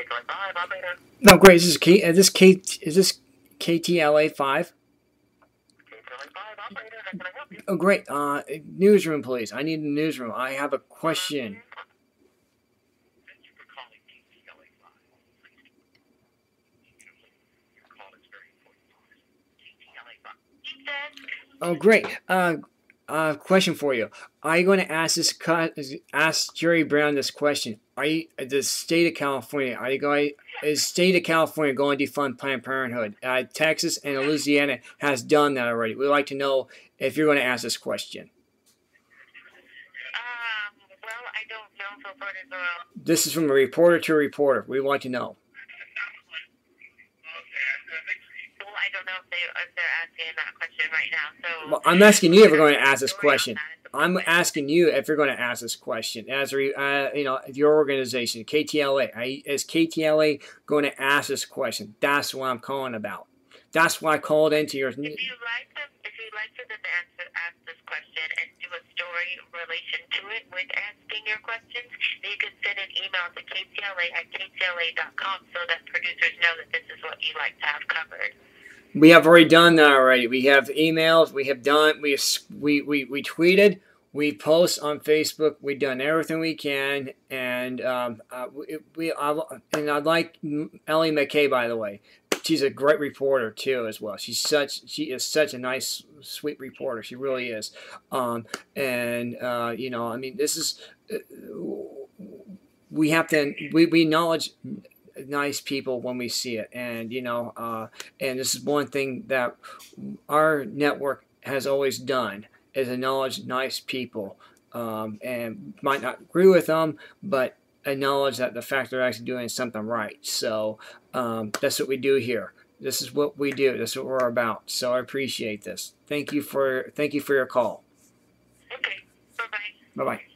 KTLA 5, operator. No, great. Is this K? Is this K? Is this KTLA five? KTLA 5, operator. How can I help you? Oh, great. Uh, newsroom, please. I need a newsroom. I have a question. Thank you for calling KTLA 5. Your call is very important to us. KTLA 5. Keep that. Oh, great. Uh, uh, question for you. Are you going to ask this? Ask Jerry Brown this question. Are you the state of California? Are you going? Is state of California going to defund Planned Parenthood? Uh, Texas and Louisiana has done that already. We'd like to know if you're going to ask this question. Um, well, I don't know so far as well. This is from a reporter to a reporter. We want to know. Well, I don't know if, they, if they're asking that question right now. So Well, I'm asking you if we're going to ask this question. that at the I'm asking you if you're going to ask this question as re- uh, you know your organization KTLA I- is KTLA going to ask this question? That's what I'm calling about. That's why I called into your. If you'd like to, if you'd like for them to answer, ask this question and do a story in relation to it with asking your questions, then you can send an email to ktla at ktla.com so that producers know that this is what you'd like to have covered. We have already done that already. We have emails. We have done. We we we, we tweeted. We post on Facebook. We've done everything we can, and um, uh, we, we I, and I like Ellie McKay by the way. She's a great reporter too, as well. She's such she is such a nice, sweet reporter. She really is. Um, and uh, you know, I mean, this is uh, we have to we, we acknowledge nice people when we see it, and you know, uh, and this is one thing that our network has always done is acknowledge nice people. Um, and might not agree with them but acknowledge that the fact they're actually doing something right. So um, that's what we do here. This is what we do. This is what we're about. So i appreciate this. Thank you for thank you for your call. Okay, bye bye. bye bye